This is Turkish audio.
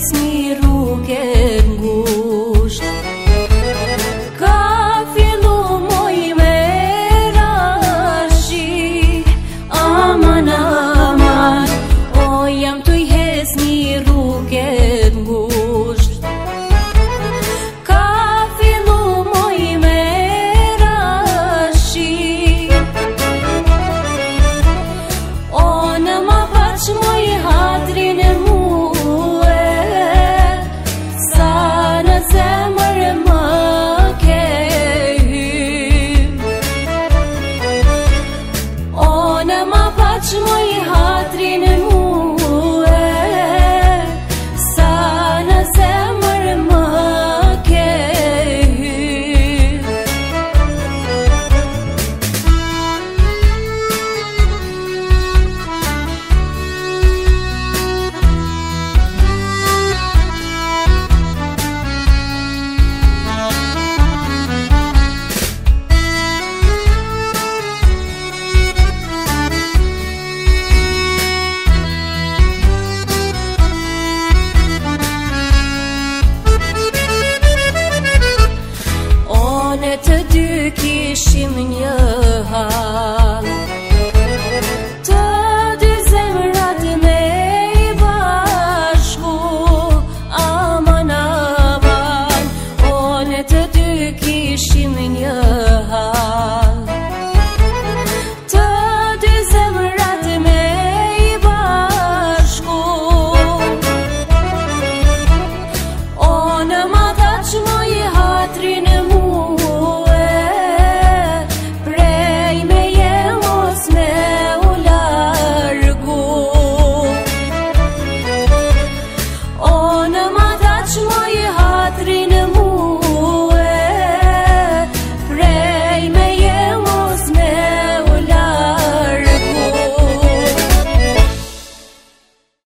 Esmiro Aç mıyı hatrini Türkiye mnie han Wtedy zemrat mej baszku aman aman On të dy kishim një han Wtedy zemrat mej bashku On ma dać moje